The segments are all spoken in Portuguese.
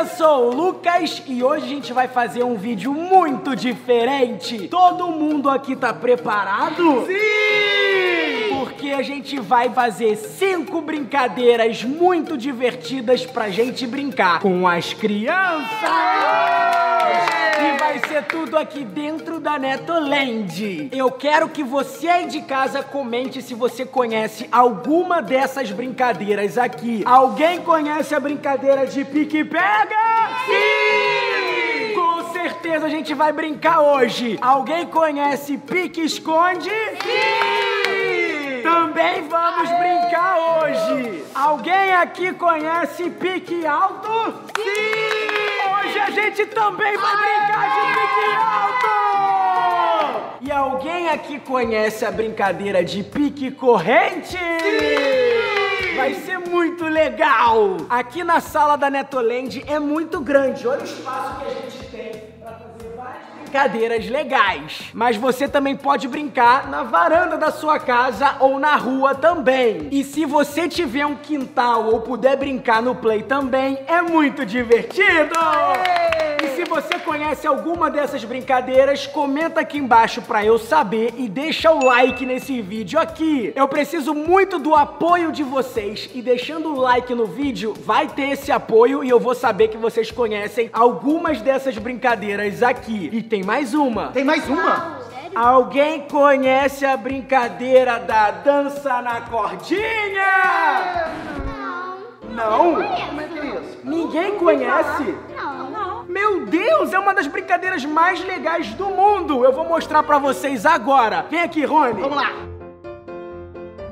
eu sou o Lucas e hoje a gente vai fazer um vídeo muito diferente. Todo mundo aqui tá preparado? Sim! Porque a gente vai fazer cinco brincadeiras muito divertidas pra gente brincar com as crianças. E vai ser tudo aqui dentro da Netoland. Eu quero que você aí de casa comente se você conhece alguma dessas brincadeiras aqui. Alguém conhece a brincadeira de pique-pega? Sim! Com certeza a gente vai brincar hoje. Alguém conhece pique-esconde? Sim! Também vamos brincar hoje. Alguém aqui conhece pique alto? Sim! Hoje a gente também vai brincar de pique alto! E alguém aqui conhece a brincadeira de pique corrente? Sim! Vai ser muito legal! Aqui na sala da Netoland é muito grande. Olha o espaço que a gente tem para fazer várias brincadeiras legais. Mas você também pode brincar na varanda da sua casa ou na rua também. E se você tiver um quintal ou puder brincar no play também, é muito divertido! Se você conhece alguma dessas brincadeiras, comenta aqui embaixo pra eu saber e deixa o like nesse vídeo aqui. Eu preciso muito do apoio de vocês e deixando o like no vídeo, vai ter esse apoio e eu vou saber que vocês conhecem algumas dessas brincadeiras aqui. E tem mais uma. Tem mais uma? Alguém conhece a brincadeira da dança na cordinha? Não? Como é que é isso? Ninguém conhece? Não. Não. Meu Deus, é uma das brincadeiras mais legais do mundo. Eu vou mostrar pra vocês agora. Vem aqui, Rony. Vamos lá.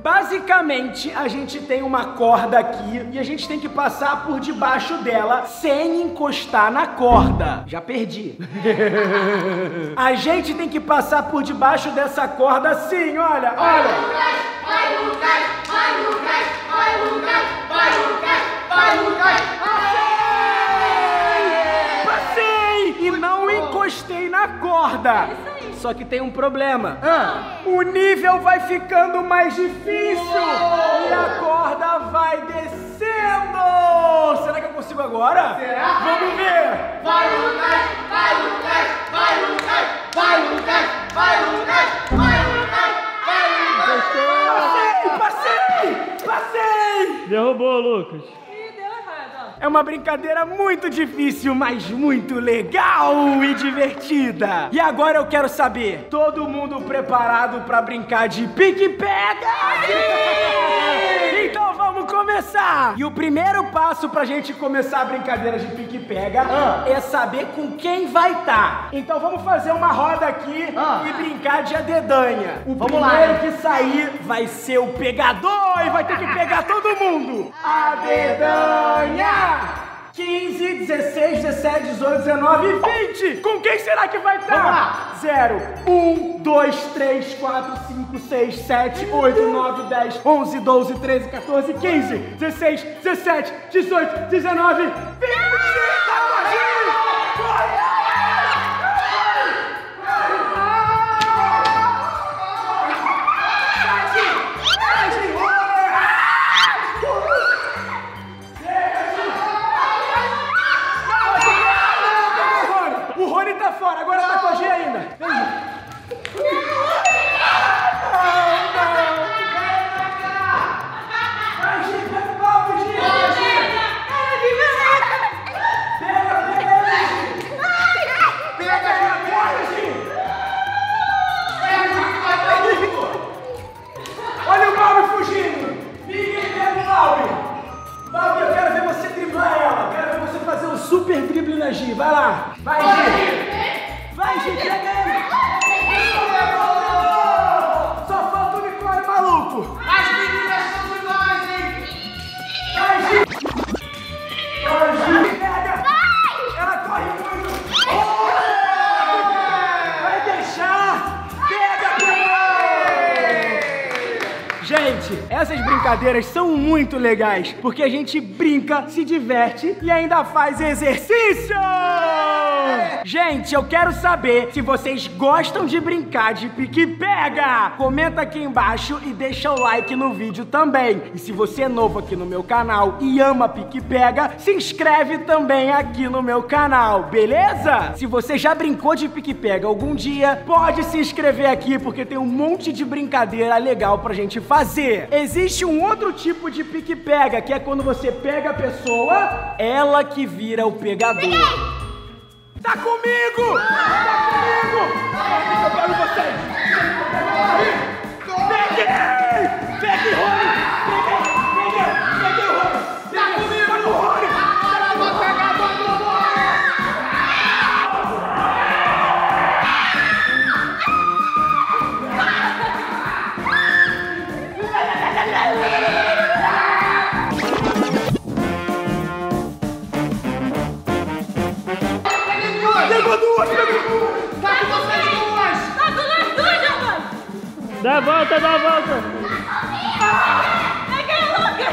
Basicamente, a gente tem uma corda aqui e a gente tem que passar por debaixo dela sem encostar na corda. Já perdi. a gente tem que passar por debaixo dessa corda assim, olha, olha. Vai, Lucas! Vai, Lucas! Vai, Lucas! Vai, Lucas! Vai, Lucas! Passei! E não encostei na corda. Só que tem um problema. Ah, O nível vai ficando mais difícil e a corda vai descendo. Será que eu consigo agora? Será? Vamos ver. Vai, Lucas! Vai, Lucas! Vai, Lucas! Vai, Lucas! Vai, Lucas! Vai, Lucas! Vai, Lucas! Passei, passei, passei. Derrubou, Lucas. É uma brincadeira muito difícil, mas muito legal e divertida. E agora eu quero saber, todo mundo preparado pra brincar de pique-pega? Então vamos começar! E o primeiro passo pra gente começar a brincadeira de pique-pega Ah. é saber com quem vai estar. Então vamos fazer uma roda aqui Ah. e brincar de adedanha. O Vamos lá, primeiro hein? que sair vai ser o pegador e vai ter que pegar todo mundo. Adedanha! 15, 16, 17, 18, 19 e 20! Com quem será que vai estar? Lá. 0, 1, 2, 3, 4, 5, 6, 7, 8, 9, 10, 11, 12, 13, 14, 15, 16, 17, 18, 19, 20! Tá Gi. Vai lá. Vai, Gi. Vai, Gi, pega brincadeiras são muito legais, porque a gente brinca, se diverte e ainda faz exercício! Gente, eu quero saber se vocês gostam de brincar de pique-pega. Comenta aqui embaixo e deixa o like no vídeo também. E se você é novo aqui no meu canal e ama pique-pega, se inscreve também aqui no meu canal, beleza? Se você já brincou de pique-pega algum dia, pode se inscrever aqui porque tem um monte de brincadeira legal pra gente fazer. Existe um outro tipo de pique-pega, que é quando você pega a pessoa, ela que vira o pegador. Tá comigo! Tá comigo! Eu pego vocês! Peguei! Peguei, Rony! Dá a volta, dá a volta. Lucas!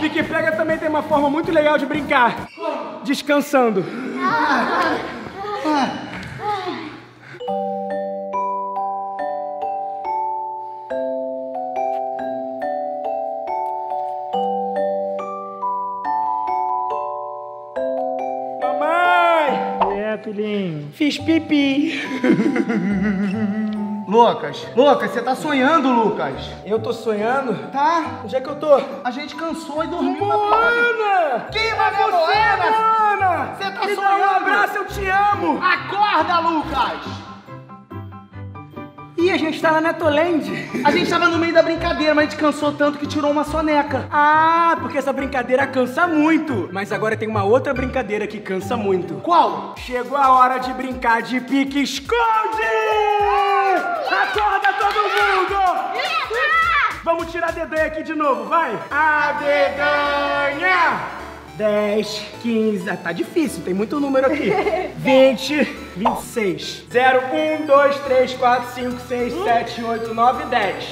Pique-pega também tem uma forma muito legal de brincar. Descansando. É, filhinho. Fiz pipi. Lucas, Lucas, você tá sonhando, Lucas? Eu tô sonhando? Tá? Onde é que eu tô? A gente cansou e dormiu na porta. Moana! Que É você, Moana? Moana! Você tá Me dá um sonhando? abraço, eu te amo! Acorda, Lucas! Ih, a gente tá na Netoland. A gente tava no meio da brincadeira, mas a gente cansou tanto que tirou uma soneca. Ah, porque essa brincadeira cansa muito. Mas agora tem uma outra brincadeira que cansa muito. Qual? Chegou a hora de brincar de pique-esconde! Acorda todo mundo! Vamos tirar a dedanha aqui de novo, vai! A dedanha! 10, 15, ah, tá difícil, tem muito número aqui. 20, 26. 0, 1, 2, 3, 4, 5, 6, 7, 8, 9, 10.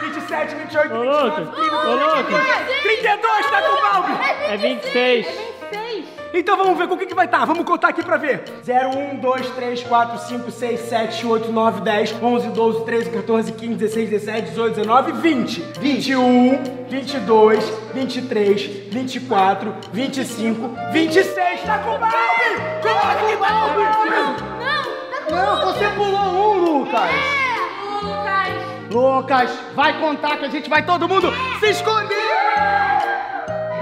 26, 27, 28, Ô, 29, Lucas, 30, ô, Lucas. 32, tá com o Balbi! É 26. 26! Então vamos ver com o que, que vai estar. Vamos contar aqui pra ver. 0, 1, 2, 3, 4, 5, 6, 7, 8, 9, 10, 11, 12, 13, 14, 15, 16, 17, 18, 19, 20. 21, 22, 23, 24, 25, 26. Tá com que tá com o Balbi! Não, tá com Não, você pulou um, Lucas! o Lucas! Lucas, vai contar que a gente vai todo mundo se esconder!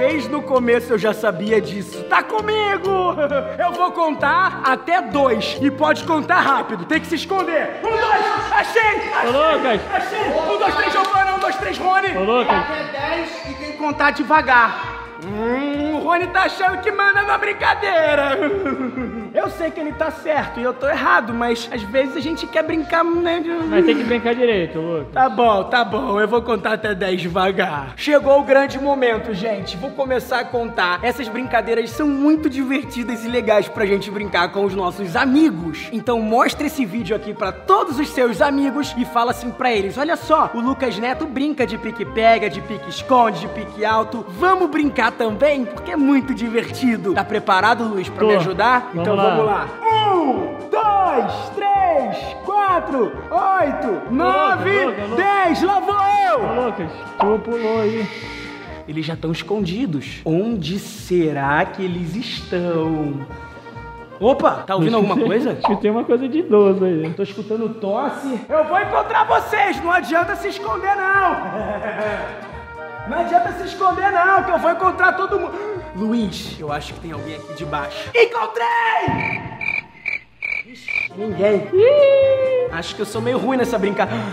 Desde o começo eu já sabia disso. Tá comigo! Eu vou contar até dois. E pode contar rápido, tem que se esconder. Um, dois, achei! Ô, Lucas. Achei! Um, dois, três, Giovana, um, dois, três, Rony! Ô, Lucas. Até 10 e tem que contar devagar. Hum, o Rony tá achando que manda na brincadeira. Eu sei que ele tá certo e eu tô errado, mas às vezes a gente quer brincar, né? Mas tem que brincar direito, Lucas. Tá bom, tá bom, eu vou contar até 10 devagar. Chegou o grande momento, gente. Vou começar a contar. Essas brincadeiras são muito divertidas e legais pra gente brincar com os nossos amigos. Então mostra esse vídeo aqui pra todos os seus amigos e fala assim pra eles: olha só, o Lucas Neto brinca de pique-pega, de pique-esconde, de pique alto. Vamos brincar também? Porque é muito divertido. Tá preparado, Luiz, pra Tô. me ajudar? Vamos então lá. Vamos lá. Um, dois, três, quatro, oito, nove, Lucas, Lucas. dez. Lá vou eu! Lucas, tu pulou aí. Eles já estão escondidos. Onde será que eles estão? Opa, tá ouvindo alguma coisa? Acho que tem uma coisa de idoso aí. Tô escutando tosse. Eu vou encontrar vocês, não adianta se esconder não. Não adianta se esconder não, que eu vou encontrar todo mundo. Luiz, eu acho que tem alguém aqui debaixo. Encontrei! Ixi, Ninguém. Acho que eu sou meio ruim nessa brincadeira.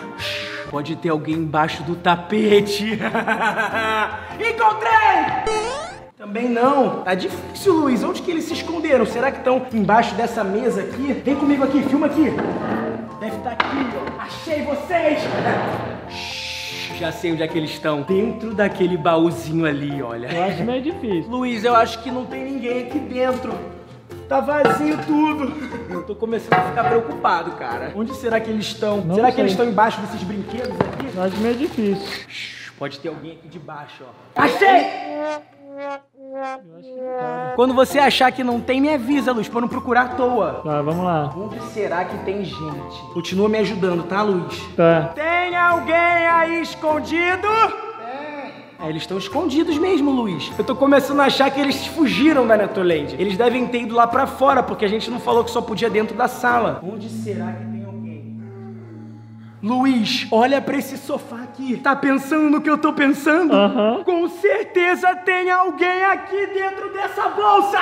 Pode ter alguém embaixo do tapete. Encontrei! Também não. Tá difícil, Luiz. Onde que eles se esconderam? Será que estão embaixo dessa mesa aqui? Vem comigo aqui, filma aqui. Deve estar aqui. Achei vocês! Já sei onde é que eles estão. Dentro daquele baúzinho ali, olha. Eu acho meio difícil. Luiz, eu acho que não tem ninguém aqui dentro. Tá vazio tudo. Eu tô começando a ficar preocupado, cara. Onde será que eles estão? Não será que sei. eles estão embaixo desses brinquedos aqui? Eu acho meio difícil. Pode ter alguém aqui de baixo, ó. Achei! Tá. Quando você achar que não tem, me avisa, Luz, pra eu não procurar à toa. Tá, vamos lá. Onde será que tem gente? Continua me ajudando, tá, Luz? Tá. Tem alguém aí escondido? É, eles estão escondidos mesmo, Luiz. Eu tô começando a achar que eles fugiram da Netoland. Eles devem ter ido lá pra fora, porque a gente não falou que só podia dentro da sala. Onde será que tem? Luiz, olha pra esse sofá aqui. Tá pensando no que eu tô pensando? Aham. Com certeza tem alguém aqui dentro dessa bolsa.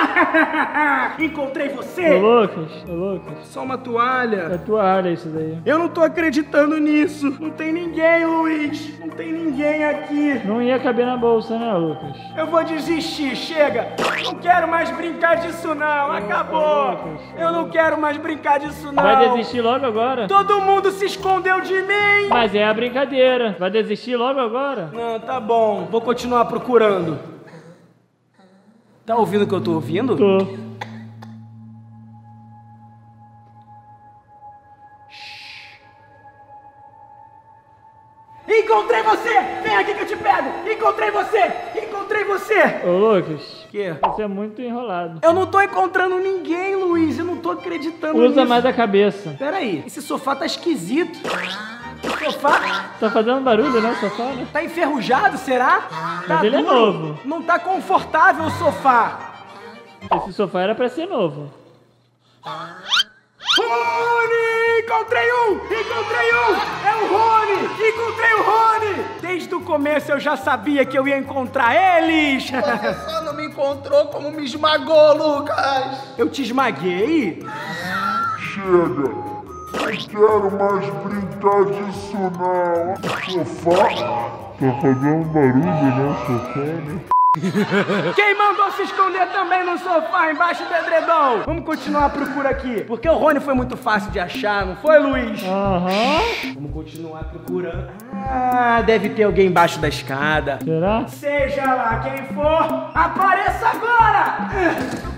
Encontrei Ô, você. Lucas, ô, Lucas. Só uma toalha. É área isso daí. Eu não tô acreditando nisso. Não tem ninguém, Luiz. Não tem ninguém aqui. Não ia caber na bolsa, né, Lucas? Eu vou desistir, chega. Não quero mais brincar disso não. Acabou. Eu não quero mais brincar disso não. Vai desistir logo agora? Todo mundo se escondeu de mim. Mas é a brincadeira. Vai desistir logo agora? Não, tá bom. Vou continuar procurando. Tá ouvindo o que eu tô ouvindo? Tô. Encontrei você! Vem aqui que eu te pego! Encontrei você! Encontrei você! Ô, Lucas. Que? Você é muito enrolado. Eu não tô encontrando ninguém, Luiz. Eu não tô acreditando Usa nisso. mais a cabeça. Pera aí, esse sofá tá esquisito. O sofá Tá fazendo barulho, né, sofá, né? tá enferrujado, será? Tá ele é duro. novo. Não tá confortável o sofá. Esse sofá era pra ser novo. Rony! Encontrei um! Encontrei um! É o Rony! Encontrei o Rony! Desde o começo eu já sabia que eu ia encontrar eles! Você só não me encontrou como me esmagou, Lucas. Eu te esmaguei? Chega! Não quero mais brincar disso não. Sofá? Tá fazendo barulho, né, sofá, né? Quem mandou se esconder também no sofá, embaixo do edredom? Vamos continuar a procura aqui. Porque o Rony foi muito fácil de achar, não foi, Luiz? Aham. Vamos continuar procurando. Ah, deve ter alguém embaixo da escada. Será? Seja lá quem for, apareça agora!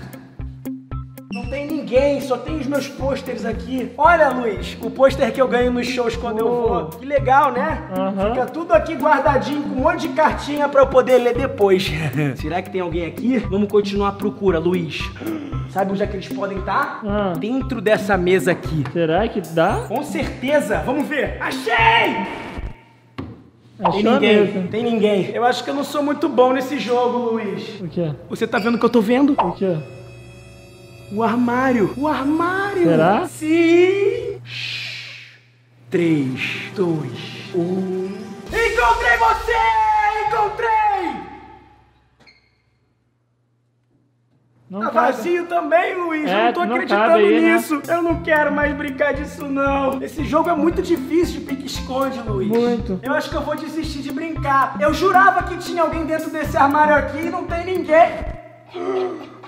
Não tem ninguém, só tem os meus pôsteres aqui. Olha, Luiz, o pôster que eu ganho nos shows quando eu vou. Que legal, né? Aham. Fica tudo aqui guardadinho com um monte de cartinha pra eu poder ler depois. Será que tem alguém aqui? Vamos continuar a procura, Luiz. Sabe onde é que eles podem estar? Ah. Dentro dessa mesa aqui. Será que dá? Com certeza. Vamos ver. Achei! Tem Achou ninguém, mesmo. tem ninguém. Eu acho que eu não sou muito bom nesse jogo, Luiz. O quê? Você tá vendo o que eu tô vendo? O quê? O armário. O armário. Será? Sim. Três, dois, um. Encontrei você! Encontrei! Não Tá cabe. vazio também, Luiz. eu É, não tô não acreditando aí, né? nisso. Eu não quero mais brincar disso, não. Esse jogo é muito difícil de pique-esconde, Luiz. Muito. Eu acho que eu vou desistir de brincar. Eu jurava que tinha alguém dentro desse armário aqui e não tem ninguém.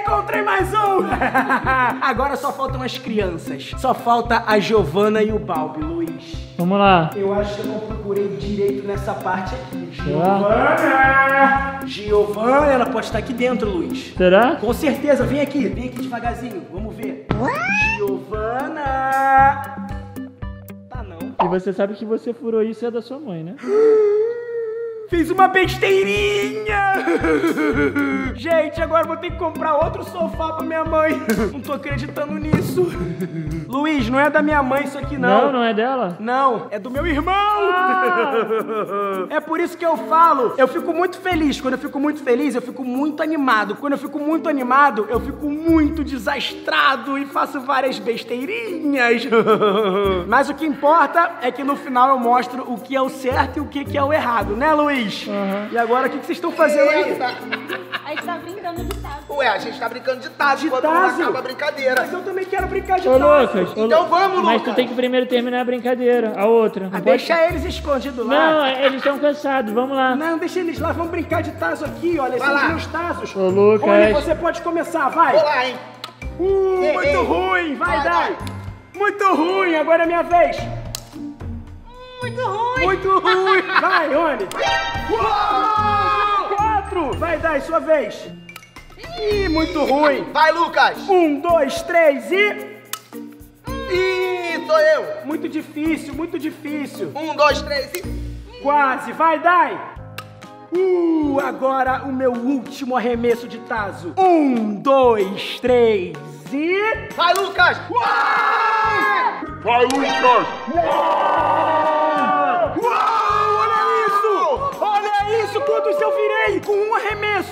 Encontrei mais um! Agora só faltam as crianças. Só falta a Giovana e o Balbi, Luiz. Vamos lá. Eu acho que eu não procurei direito nessa parte aqui. Giovana! Giovana, ela pode estar aqui dentro, Luiz. Será? Com certeza, vem aqui, vem aqui devagarzinho, vamos ver. Giovana! Tá não. E você sabe que você furou isso é da sua mãe, né? Fiz uma besteirinha! Gente, agora vou ter que comprar outro sofá pra minha mãe. Não tô acreditando nisso. Luiz, não é da minha mãe isso aqui Não, não. não é dela? Não, é do meu irmão! É por isso que eu falo, eu fico muito feliz. Quando eu fico muito feliz, eu fico muito animado. Quando eu fico muito animado, eu fico muito desastrado e faço várias besteirinhas. Mas o que importa é que no final eu mostro o que é o certo e o que que é o errado, né, Luiz? E agora o que que vocês estão fazendo aí? A gente tá brincando de tazo. Ué, a gente tá brincando de tazo De quando não tazo? acaba a brincadeira. Mas eu também quero brincar de Ô, tazo. Lucas. Então Lu- vamos, Mas Lucas. tu tem que primeiro terminar a brincadeira, a outra. Não Ah, pode- deixa eles escondidos lá. Não, eles estão cansados, vamos lá. Não, deixa eles lá, vamos brincar de tazo aqui, olha, esses Vai lá. meus tazos. Ô, Lucas. Rony, você pode começar, vai. Vou lá, hein? Uh, Ei, muito ei. ruim, vai, Vai, Dai. Muito ruim, agora é minha vez. Muito ruim. Muito ruim. Vai, Rony. Uou! Quatro. Vai, Dai, sua vez. Ih, muito ruim. Vai, Lucas. Um, dois, três e... Ih, Sou eu. Muito difícil, muito difícil. Um, dois, três e. Quase, vai, Dai! Uh, agora o meu último arremesso de Tazo. Um, dois, três e. Vai, Lucas! Vai, Lucas! Uau,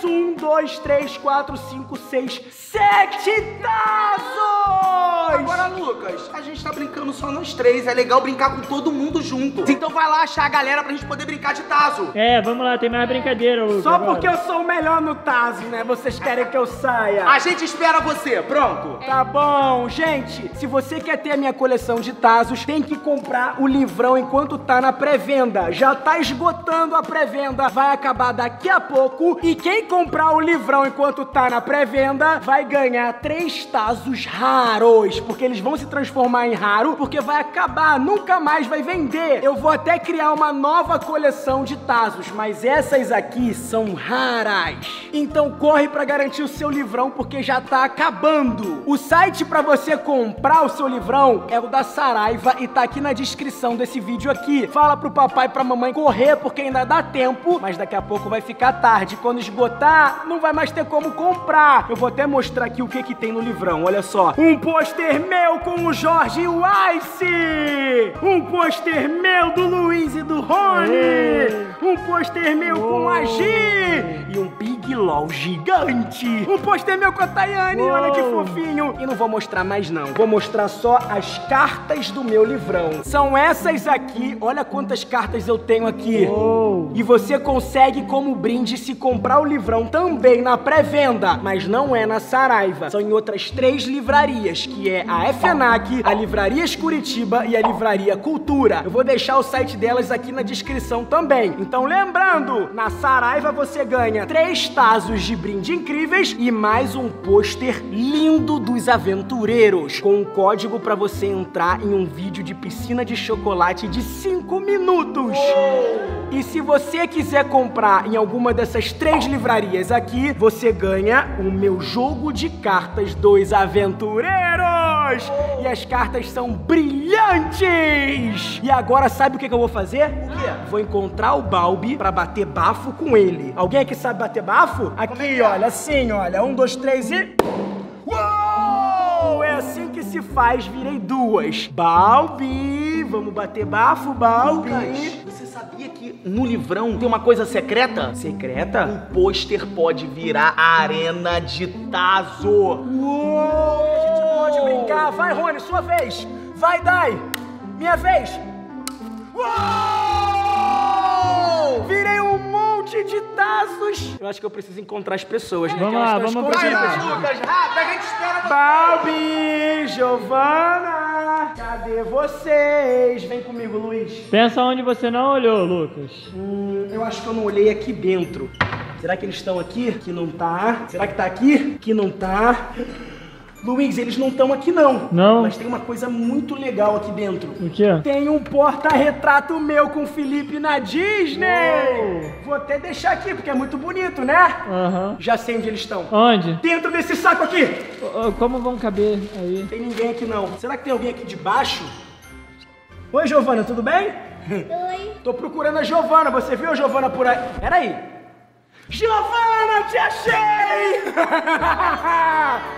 Um, dois, três, quatro, cinco, seis, sete Tazos! Agora, Lucas, a gente tá brincando só nós três. É legal brincar com todo mundo junto. Então vai lá achar a galera pra gente poder brincar de Tazo. É, vamos lá, tem mais brincadeira, Lucas. Só agora. porque eu sou o melhor no Tazo, né? Vocês querem que eu saia? A gente espera você. Pronto. Tá bom, gente. Se você quer ter a minha coleção de Tazos, tem que comprar o livrão enquanto tá na pré-venda. Já tá esgotando a pré-venda, vai acabar daqui a pouco. E quem comprar o livrão enquanto tá na pré-venda vai ganhar três Tazos raros, porque eles vão se transformar em raro, porque vai acabar, nunca mais vai vender. Eu vou até criar uma nova coleção de Tazos, mas essas aqui são raras. Então corre pra garantir o seu livrão, porque já tá acabando. O site pra você comprar o seu livrão é o da Saraiva e tá aqui na descrição desse vídeo aqui. Fala pro papai e pra mamãe correr, porque ainda dá tempo, mas daqui a pouco vai ficar tarde. Quando esgotar, não vai mais ter como comprar. Eu vou até mostrar aqui o que que tem no livrão, olha só. Um pôster meu com o Jorge Weiss! Um pôster meu do Luiz e do Rony! Um pôster meu com a G! E um Big LOL gigante! Um pôster meu com a Tayane, olha que Uou. fofinho! E não vou mostrar mais não, vou mostrar só as cartas do meu livrão. São essas aqui, olha quantas cartas eu tenho aqui. Uou. E você consegue como brinde se comprar o livrão também na pré-venda, mas não é na Saraiva. São em outras três livrarias, que é a FENAC, a Livrarias Curitiba e a Livraria Cultura. Eu vou deixar o site delas aqui na descrição também. Então lembrando, na Saraiva você ganha três tazos de brinde incríveis e mais um pôster lindo dos aventureiros, com um código para você entrar em um vídeo de piscina de chocolate de 5 minutos. E se você quiser comprar em alguma dessas três livrarias aqui, você ganha o meu jogo de cartas dos aventureiros! E as cartas são brilhantes! E agora sabe o que, que eu vou fazer? O quê? Vou encontrar o Balbi pra bater bafo com ele. Alguém aqui sabe bater bafo? Aqui, olha, assim, olha. Um, dois, três e. Uou! É assim que se faz, virei duas. Balbi! Vamos bater bafo, Balbi! Lucas, você sabia que no livrão tem uma coisa secreta? Secreta? O pôster pode virar a arena de Tazo. Uou! Gente pode brincar. Vai, Rony, sua vez. Vai, Dai. Minha vez. Uou! Virei um monte de tazos. Eu acho que eu preciso encontrar as pessoas. né? Vamos Que elas lá, estão vamos escondidas. cima. Lucas, rápido, a gente espera você. Balbi, Giovana, cadê vocês? Vem comigo, Luiz. Pensa onde você não olhou, Lucas. Hum, eu acho que eu não olhei aqui dentro. Será que eles estão aqui? Que não tá. Será que tá aqui? Que não tá. Luiz, eles não estão aqui não. Não? Mas tem uma coisa muito legal aqui dentro. O quê? Tem um porta-retrato meu com o Felipe na Disney. Vou até deixar aqui porque é muito bonito, né? Aham. Já sei onde eles estão. Onde? Dentro desse saco aqui. Como vão caber aí? Tem ninguém aqui não. Será que tem alguém aqui debaixo? Oi, Giovana, tudo bem? Oi. Tô procurando a Giovana. Você viu a Giovana por aí? Peraí. Giovana, te achei!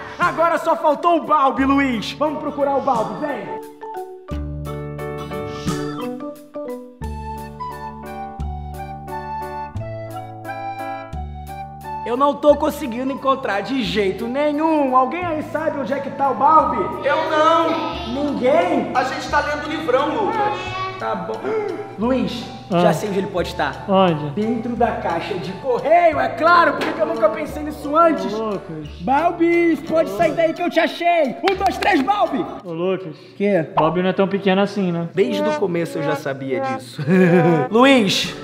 Agora só faltou o Balbi, Luiz. Vamos procurar o Balbi, vem. Eu não tô conseguindo encontrar de jeito nenhum. Alguém aí sabe onde é que tá o Balbi? Eu não. Ninguém? A gente tá lendo o livrão, Lucas. Tá bom. Luiz, Ah. já sei onde ele pode estar. Onde? Dentro da caixa de correio, é claro, por que que eu nunca pensei nisso antes? Ô, Lucas. Balbi, pode sair daí que eu te achei. Um, dois, três, Balbi. Ô, Lucas. Que? Bob não é tão pequeno assim, né? Desde o começo eu já sabia disso. Luiz.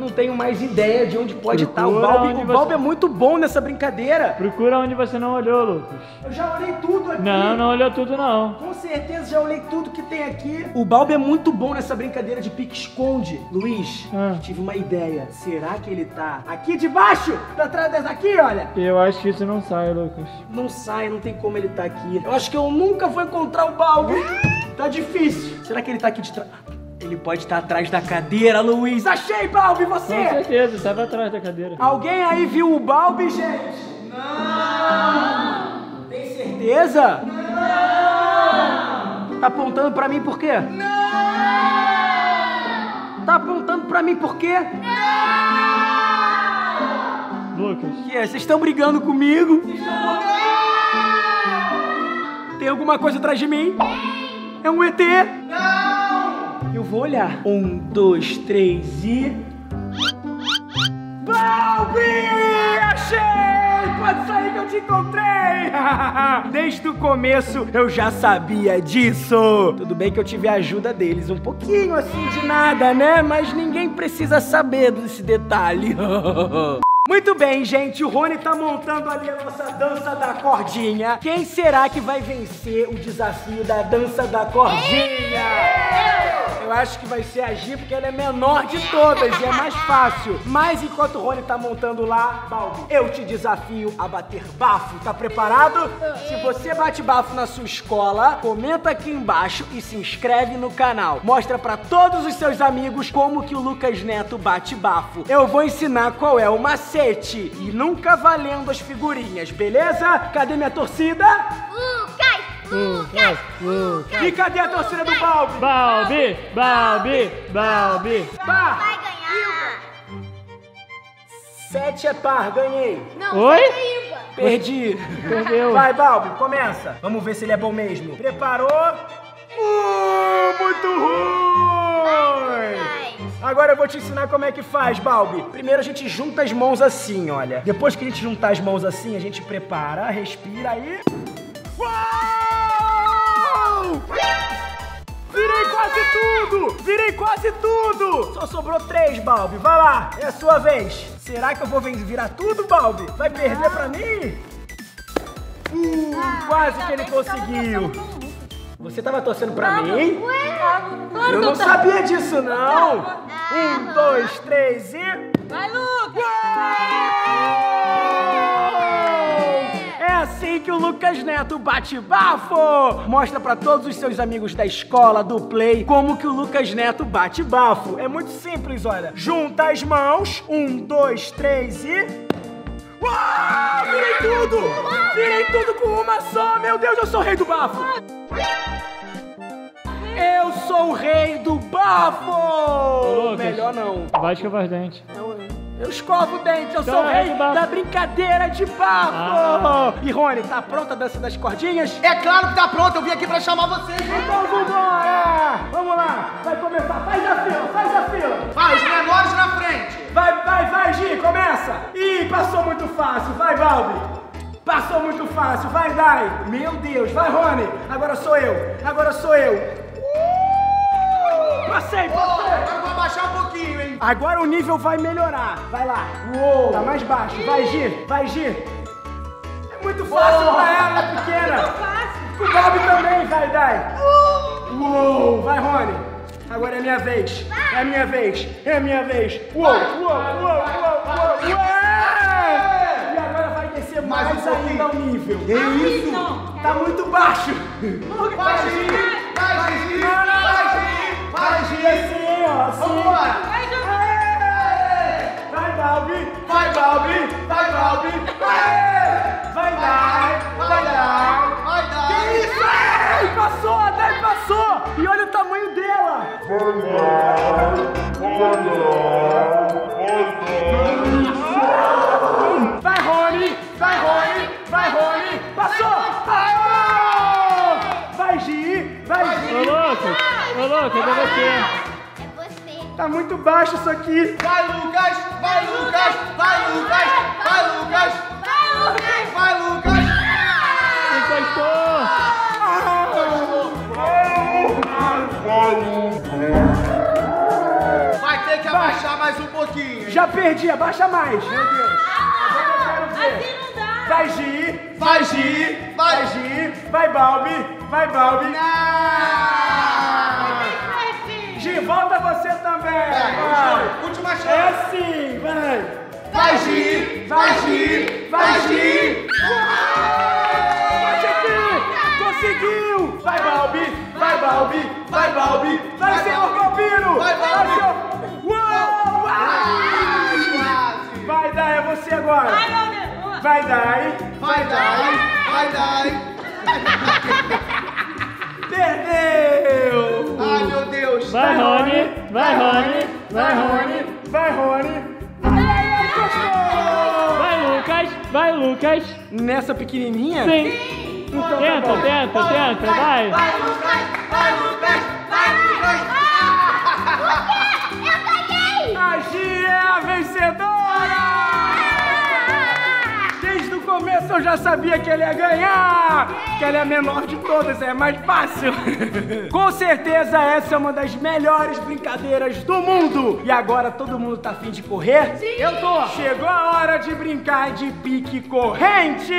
Não tenho mais ideia de onde pode estar o Procura Balbi. O você- Balbi é muito bom nessa brincadeira. Procura onde você não olhou, Lucas. Eu já olhei tudo aqui. Não, não olhou tudo não. Com certeza já olhei tudo que tem aqui. O Balbi é muito bom nessa brincadeira de pique-esconde. Luiz, Ah. tive uma ideia. Será que ele tá aqui debaixo? Tá atrás dessa aqui, olha? Eu acho que isso não sai, Lucas. Não sai, não tem como ele tá aqui. Eu acho que eu nunca vou encontrar o Balbi. Tá difícil. Será que ele tá aqui de trás? Ele pode estar atrás da cadeira, Luiz. Achei, Balbi, Com você! certeza, estava atrás da cadeira. Alguém aí viu o Balbi, gente? Não! Tem certeza? Não! Tá apontando pra mim por quê? Não! Tá apontando pra mim por quê? Lucas, Que é? Vocês estão brigando comigo? Tem alguma coisa atrás de mim? É um ET? Eu vou olhar. Um, dois, três e. Balbi! Achei! Pode sair que eu te encontrei! Desde o começo eu já sabia disso! Tudo bem que eu tive a ajuda deles, um pouquinho assim de nada, né? Mas ninguém precisa saber desse detalhe. Muito bem, gente. O Rony tá montando ali a nossa dança da cordinha. Quem será que vai vencer o desafio da dança da cordinha? Eu acho que vai ser a Gi, porque ela é menor de todas e é mais fácil. Mas enquanto o Rony tá montando lá, Balbi, eu te desafio a bater bafo. Tá preparado? Se você bate bafo na sua escola, comenta aqui embaixo e se inscreve no canal. Mostra pra todos os seus amigos como que o Lucas Neto bate bafo. Eu vou ensinar qual é o macete e nunca valendo as figurinhas, beleza? Cadê minha torcida? Lucas! Lucas! Lucas! E cadê a torcida do Balbi? Balbi, Balbi, Balbi. Par! Vai ganhar! Sete é par, ganhei. Não, Oi? você é ímpar. Perdi. Perdeu. Vai, Balbi, começa. Vamos ver se ele é bom mesmo. Preparou? Uh, muito ruim! Agora eu vou te ensinar como é que faz, Balbi. Primeiro a gente junta as mãos assim, olha. Depois que a gente juntar as mãos assim, a gente prepara, respira aí. Uau! Virei quase tudo! Virei quase tudo! Só sobrou três, Balbi. Vai lá, é a sua vez. Será que eu vou virar tudo, Balbi? Vai perder pra mim? Uh, quase que ele conseguiu. Você tava torcendo pra mim? Ué? Eu não sabia disso, não! Um, dois, três e. Vai, Lucas! Assim que o Lucas Neto bate bafo! Mostra pra todos os seus amigos da escola, do Play, como que o Lucas Neto bate bafo. É muito simples, olha. Junta as mãos. Um, dois, três e. Uau! Virei tudo! Virei tudo com uma só! Meu Deus, eu sou o rei do bafo! Eu sou o rei do bafo! Lucas. Melhor não. Vai escovar os dentes. Eu, eu escovo o dente, eu sou o rei da brincadeira de bafo! Ah. E Rony, tá pronta a dança das cordinhas? É claro que tá pronto, eu vim aqui pra chamar vocês. Então vambora! Vamos lá! Vai começar! Faz a fila, faz a fila! Vai, os menores na frente. Vai, vai, vai, Gi, começa! Ih, passou muito fácil, vai, Balbi! Passou muito fácil, vai, Dai! Meu Deus, vai, Rony! Agora sou eu, agora sou eu! Uh! Passei, passei! agora eu vou abaixar hein? Agora o nível vai melhorar. Vai lá. Uou. Tá mais baixo. Vai, Gi. Vai, Gi. É muito fácil pra ela, é pequena. O Bob também, vai, Dai. Uou. Vai, Rony. Agora é minha vez. É minha vez. É minha vez. Uou, uou, uou, uou, uou. Ué! E agora vai descer mais, Mais ainda o nível. Que isso? Tá muito baixo. Vai, Gi! Vai, Gi! Vai, Gi! Vai, Gi, assim, ó. Assim. Vambora! Aê! Vai, Balbi! Vai, Balbi! Vai, Balbi! Aê! Vai dar! Vai dar! Vai dar! Que isso? Ai, passou! A Dai passou! E olha o tamanho dela! Vai, Rony! Vai, Rony! Vai, Rony! Passou! Vai, Gi! Vai, Ô, Gi! Ô, Lucas, é você. É você. Tá muito baixo isso aqui! Vai, Lucas! Vai, Lucas! Vai, Lucas! Vai, Lucas! Vai, Lucas! Vai, Lucas! Encostou. Vai, ter que abaixar mais um pouquinho. hein? Já perdi, abaixa mais. Meu Deus. Agora eu quero ver. Assim não dá. Vai Gi, Vai, Gi, vai vai. Gi, vai Balbi, vai Balbi. Ah! Você também. Vai, Vai. Última É chance. sim, vai. Vai, Gi, vai, Gi, vai, Gi. Bate aqui! Conseguiu! Vai, Balbi! Vai, Balbi! Vai, Balbi! Vai, Vai, senhor Balbi! Balbino! Vai, Balbi! Uou! Quase. Vai, Dai, é você agora! Vai, Deus. Vai, Dai! Vai, Dai, vai, Dai. Perdeu! Ai, meu Deus. Vai, Rony. Vai, Rony. Vai, Rony. Vai, Rony! Vai, Lucas. Vai, Lucas. Nessa pequenininha? Sim. Então tá Tenta, bom. tenta, tenta. Vai. Vai, Lucas, vai, Lucas, vai, Lucas. Eu ganhei. A Gi é a vencedora! Eu já sabia que ela ia ganhar! Que ela é a menor de todas, é mais fácil! Com certeza essa é uma das melhores brincadeiras do mundo! E agora todo mundo tá afim de correr? Sim! Eu tô! Chegou a hora de brincar de pique corrente!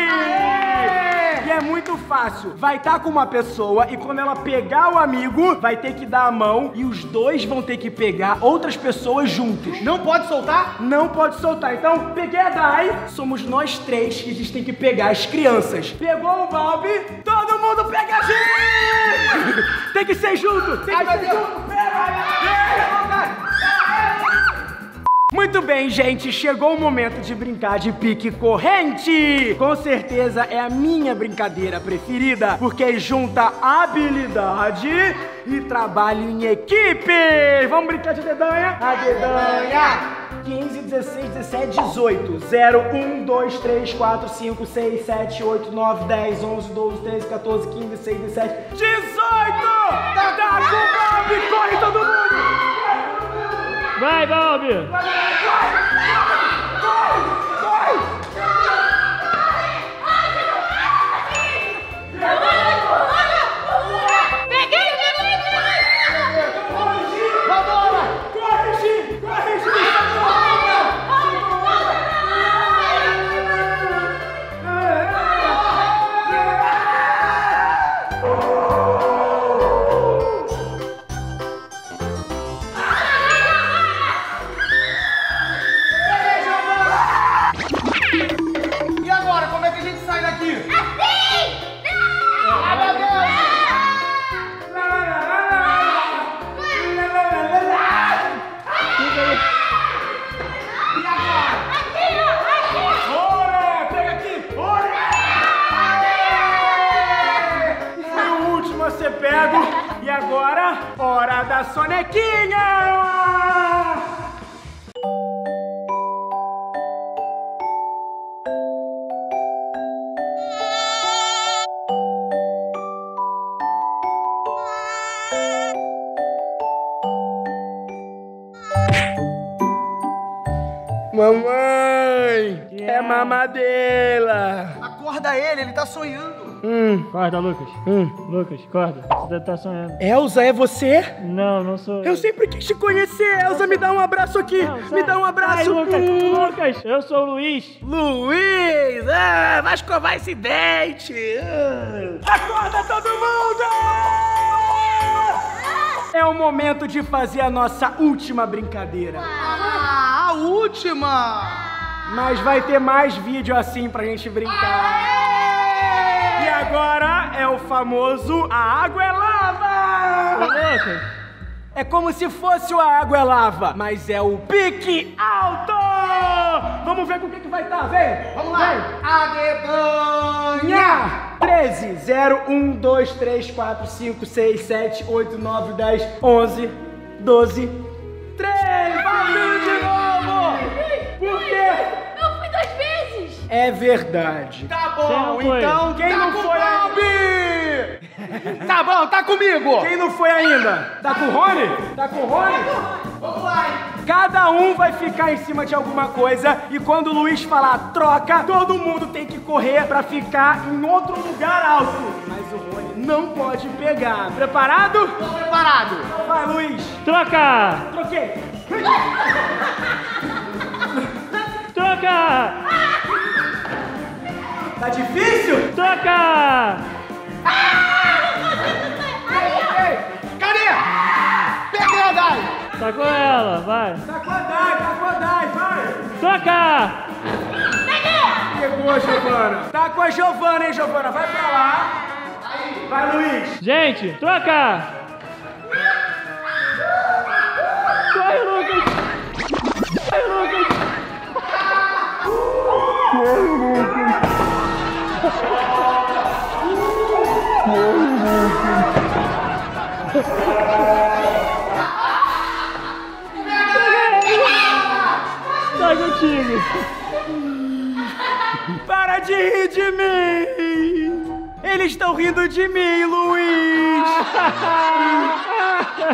E é muito fácil. Vai estar com uma pessoa e quando ela pegar o amigo, vai ter que dar a mão e os dois vão ter que pegar outras pessoas juntos. Não pode soltar? Não pode soltar. Então, peguei a Dai. Somos nós três que a gente tem que pegar as crianças. Pegou o Balbi, todo mundo pega a gente! tem que ser junto! Tem que Ai, ser junto! Pega! Muito bem, gente, chegou o momento de brincar de pique corrente. Com certeza é a minha brincadeira preferida, porque junta habilidade e trabalho em equipe. Vamos brincar de dedanha? A dedanha. 15, 16, 17, 18. 0, 1, 2, 3, 4, 5, 6, 7, 8, 9, 10, 11, 12, 13, 14, 15, 16, 17, 18! Tá com o Bob! Corre todo mundo! Vai, Balbi. Peguei, Acorda, Lucas. hum. Lucas, acorda. Você deve estar sonhando. Elza, é você? Não, não sou Eu sempre quis te conhecer, Elza. Me dá um abraço aqui. Não, me dá um abraço. Lucas. Hum. Lucas, eu sou o Luiz. Luiz! Ah, vai escovar esse dente! Ah. Acorda todo mundo! É o momento de fazer a nossa última brincadeira. Ah, a última. Mas vai ter mais vídeo assim pra gente brincar. E agora é o famoso A Água é Lava! É como se fosse o A Água é Lava, mas é o pique alto! Vamos ver com o que, que vai estar, vem! Vamos lá. A dedanha. Nha! 13, 0, 1, 2, 3, 4, 5, 6, 7, 8, 9, 10, 11, 12, 3! Valeu de novo! Por quê? É verdade. Tá Quem bom, não foi? então Quem tá não com foi o Balbi. Tá bom, tá comigo. Quem não foi ainda? Tá com o Rony? Tá com o Rony? Vamos lá. hein? Cada um vai ficar em cima de alguma coisa e quando o Luiz falar troca, todo mundo tem que correr pra ficar em outro lugar alto. Mas o Rony não pode pegar. Preparado? Tô preparado. Vai, Luiz. Troca. Troquei. Tá difícil? Troca! Cadê? Peguei a Dai! Tá com ela, vai. Tá com a Dai, tá com a Dai, vai! Troca! Pegou a Giovana. Tá com a Giovana, hein, Giovana? Vai pra lá. Vai, Luiz. Gente, troca! Tá contigo! Para de rir de mim! Eles estão rindo de mim, Luiz!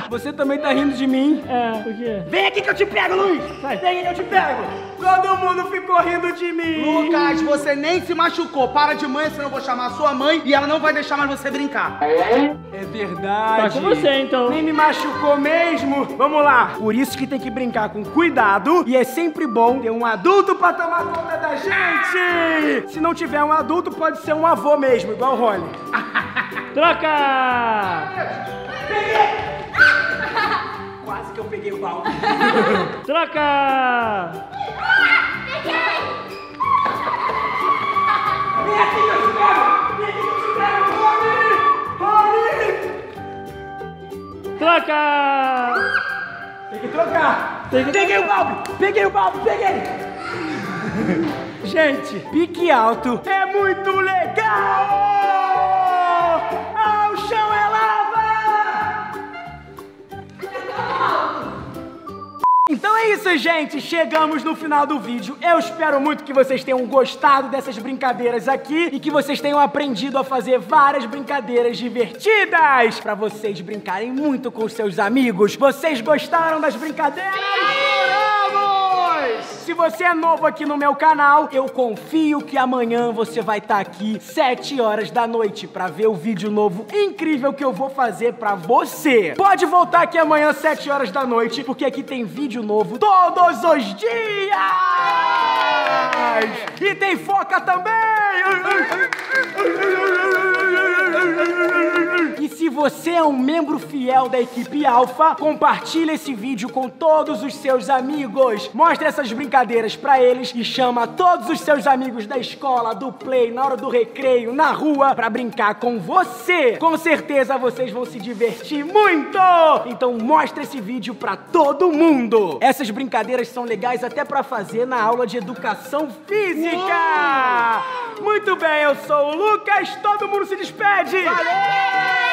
Você também tá rindo de mim? É, por quê? Vem aqui que eu te pego, Luiz! Vai. Vem aqui que eu te pego! Todo mundo ficou rindo de mim! Você nem se machucou. Para de mãe, senão eu vou chamar a sua mãe e ela não vai deixar mais você brincar. É verdade. Tá com você, então. Nem me machucou mesmo. Vamos lá. Por isso que tem que brincar com cuidado e é sempre bom ter um adulto pra tomar conta da gente. Se não tiver um adulto, pode ser um avô mesmo, igual o Rony. Troca! Quase que eu peguei o balde. Troca! Troca! Tem que trocar. Tem que Peguei o balde. Peguei o balde. Peguei. Gente, pique alto é muito legal! Então é isso, gente. Chegamos no final do vídeo. Eu espero muito que vocês tenham gostado dessas brincadeiras aqui e que vocês tenham aprendido a fazer várias brincadeiras divertidas para vocês brincarem muito com seus amigos. Vocês gostaram das brincadeiras? Se você é novo aqui no meu canal, eu confio que amanhã você vai estar aqui 7 horas da noite para ver o vídeo novo incrível que eu vou fazer para você. Pode voltar aqui amanhã 7 horas da noite, porque aqui tem vídeo novo todos os dias. E tem foca também. E se você é um membro fiel da equipe Alpha, compartilhe esse vídeo com todos os seus amigos. Mostre essas brincadeiras pra eles e chama todos os seus amigos da escola, do play, na hora do recreio, na rua, pra brincar com você. Com certeza vocês vão se divertir muito. Então mostre esse vídeo pra todo mundo. Essas brincadeiras são legais até pra fazer na aula de educação física. Muito bem, eu sou o Lucas. Todo mundo se despede. E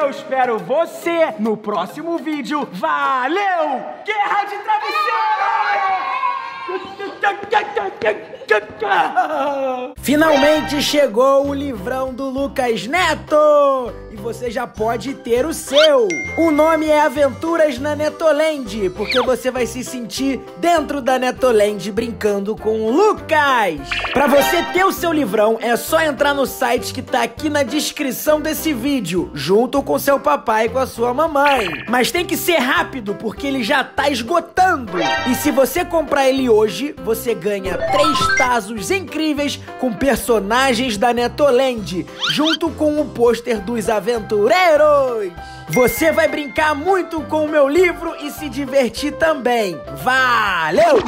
eu espero você no próximo vídeo. Valeu! Guerra de Travesseiro! Finalmente chegou o livrão do Lucas Neto! Você já pode ter o seu! O nome é Aventuras na Netoland, porque você vai se sentir dentro da Netoland brincando com o Lucas! Para você ter o seu livrão, é só entrar no site que tá aqui na descrição desse vídeo, junto com seu papai e com a sua mamãe. Mas tem que ser rápido, porque ele já tá esgotando. E se você comprar ele hoje, você ganha três tazos incríveis com personagens da Netoland, junto com o pôster dos aventureiros. Você vai brincar muito com o meu livro e se divertir também. Valeu!